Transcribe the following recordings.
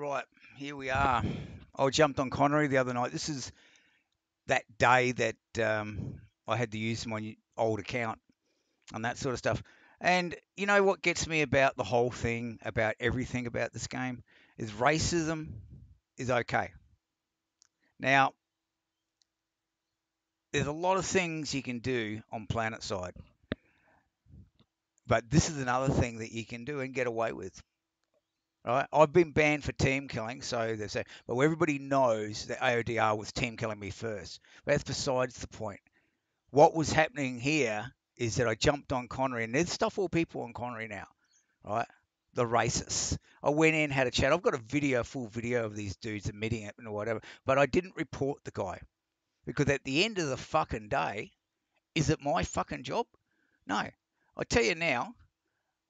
Right, here we are. I jumped on Connery the other night. This is that day that um, I had to use my old account and that sort of stuff. And you know what gets me about the whole thing, about everything about this game, is racism is okay. Now, there's a lot of things you can do on PlanetSide, but this is another thing that you can do and get away with. Right? I've been banned for team killing, so they say, but everybody knows that AODR was team killing me first. But that's besides the point. What was happening here is that I jumped on Connery, and there's stuff all people on Connery now, right? The racists. I went in, had a chat. I've got a video, full video of these dudes admitting it and whatever, but I didn't report the guy because at the end of the fucking day, is it my fucking job? No. I tell you now,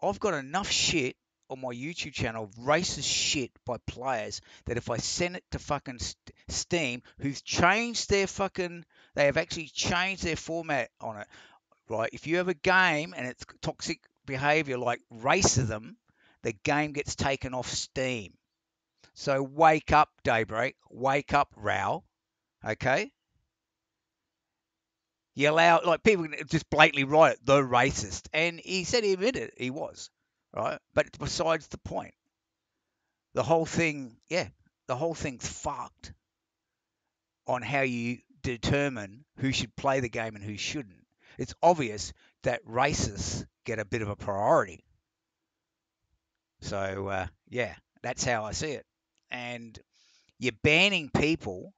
I've got enough shit on my YouTube channel racist shit by players that if I send it to fucking Steam, who's changed their fucking, they have actually changed their format on it, right? If you have a game and it's toxic behavior like racism, the game gets taken off Steam. So wake up, Daybreak. Wake up, Row. Okay? You allow, like, people just blatantly write it, the racist. And he said he admitted he was right? But besides the point, the whole thing, yeah, the whole thing's fucked on how you determine who should play the game and who shouldn't. It's obvious that racists get a bit of a priority. So, uh, yeah, that's how I see it. And you're banning people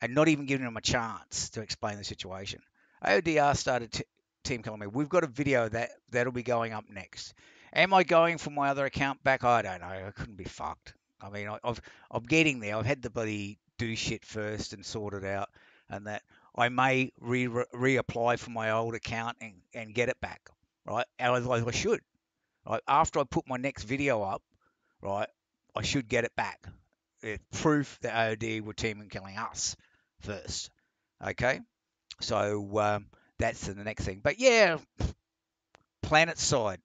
and not even giving them a chance to explain the situation. AODR started t- Team Killing Me. We've got a video that that'll be going up next. Am I going from my other account back? I don't know. I couldn't be fucked. I mean, I, I've I'm getting there. I've had the bloody do shit first and sort it out, and that I may re reapply for my old account and, and get it back, right? Otherwise, I should. Right after I put my next video up, right, I should get it back. It's proof that AOD were teaming and killing us first. Okay, so um, that's the next thing. But yeah, PlanetSide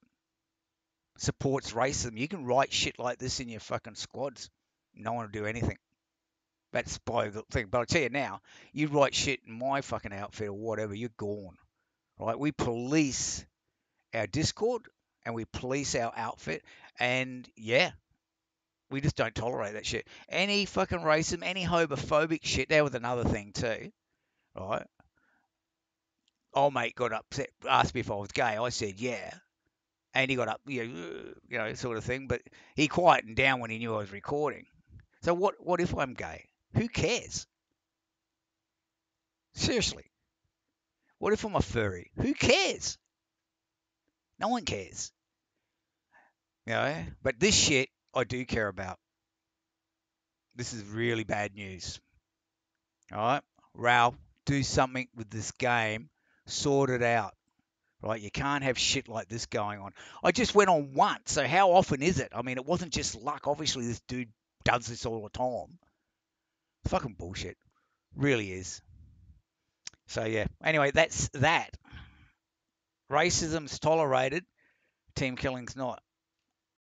supports racism. You can write shit like this in your fucking squads. No one will do anything. That's by the thing. But I tell you now, you write shit in my fucking outfit or whatever, you're gone. Right? We police our Discord and we police our outfit. And yeah, we just don't tolerate that shit. Any fucking racism, any homophobic shit, that was another thing too. Right? Old mate got upset, asked me if I was gay. I said, yeah. And he got up, you know, you know, sort of thing. But he quietened down when he knew I was recording. So what? What if I'm gay? Who cares? Seriously. What if I'm a furry? Who cares? No one cares. You know, but this shit I do care about. This is really bad news. All right, Ralph, do something with this game sort it out. Right, you can't have shit like this going on. I just went on once, so how often is it? I mean, it wasn't just luck. Obviously, this dude does this all the time. Fucking bullshit, really is. So yeah. Anyway, that's that. Racism's tolerated. Team killing's not.